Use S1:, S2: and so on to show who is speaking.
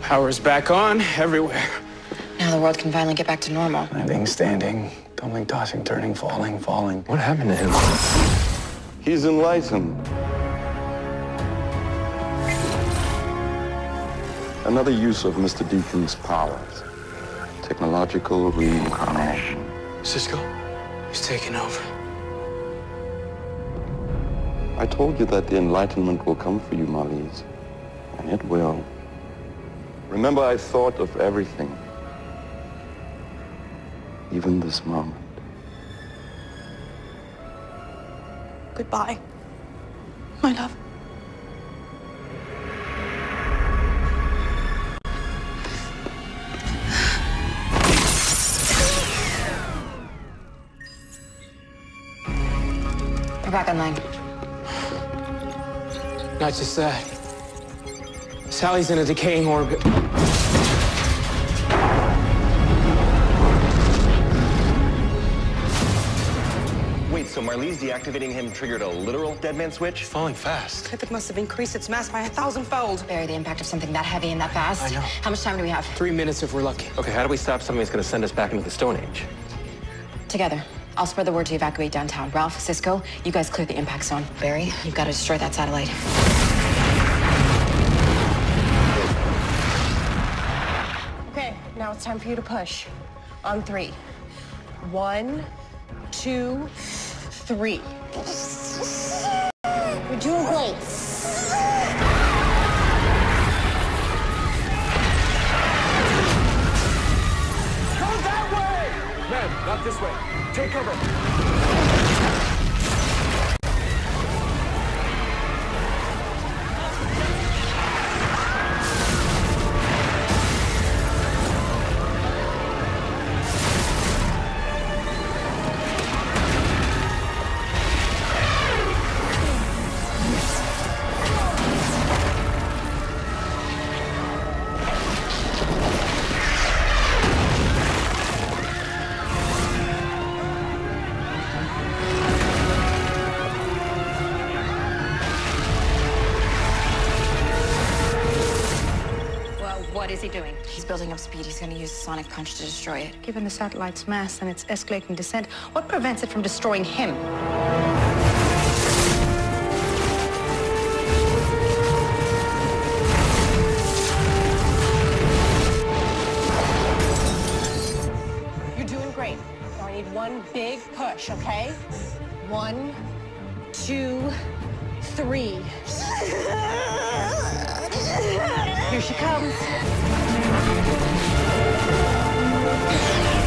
S1: Power's back on everywhere.
S2: Now the world can finally get back to normal.
S3: Landing, standing, tumbling, tossing, turning, falling, falling.
S4: What happened to him?
S5: He's enlightened. Another use of Mr. Deacon's powers. Technological reincarnation.
S1: Cisco, he's taking over.
S5: I told you that the enlightenment will come for you, Marlize. And it will. Remember, I thought of everything. Even this moment.
S6: Goodbye, my love.
S2: We're back online.
S1: Not just that. Sally's in a decaying orbit.
S7: Wait, so Marlize deactivating him triggered a literal dead man switch?
S4: Falling fast.
S6: It must have increased its mass by a thousandfold.
S2: Barry, the impact of something that heavy and that fast.
S1: I know.
S2: How much time do we have?
S1: Three minutes if we're lucky.
S4: Okay, how do we stop something that's gonna send us back into the Stone Age?
S2: Together. I'll spread the word to evacuate downtown. Ralph, Cisco, you guys clear the impact zone. Barry, you've got to destroy that satellite.
S8: It's time for you to push. On three. One, two, three. You're doing great.
S4: Man, not this way. Take cover.
S6: Doing?
S2: He's building up speed. He's going to use a sonic punch to destroy it.
S6: Given the satellite's mass and its escalating descent, what prevents it from destroying him?
S8: You're doing great. Now I need one big push, okay? One, two, three. Here she comes. ハハハハ!